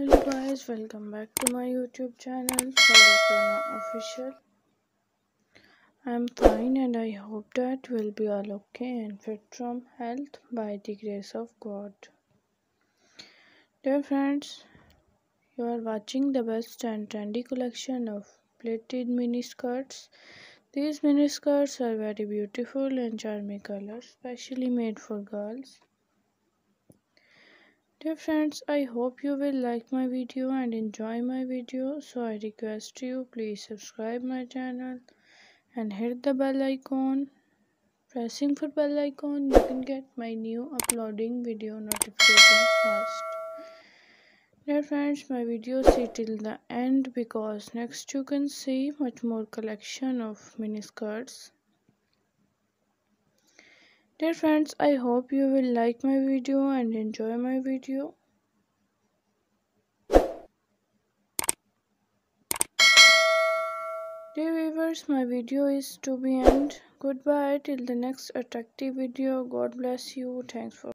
hello guys welcome back to my youtube channel. Official. I'm fine and i hope that will be all okay and fit from health by the grace of god. Dear friends you are watching the best and trendy collection of pleated mini skirts these mini skirts are very beautiful and charming colors specially made for girls Dear friends, I hope you will like my video and enjoy my video. So I request you please subscribe my channel and hit the bell icon. Pressing for bell icon, you can get my new uploading video notification first. Dear friends, my video see till the end because next you can see much more collection of mini skirts. Dear friends, I hope you will like my video and enjoy my video. Dear viewers, my video is to be end. Goodbye till the next attractive video. God bless you. Thanks for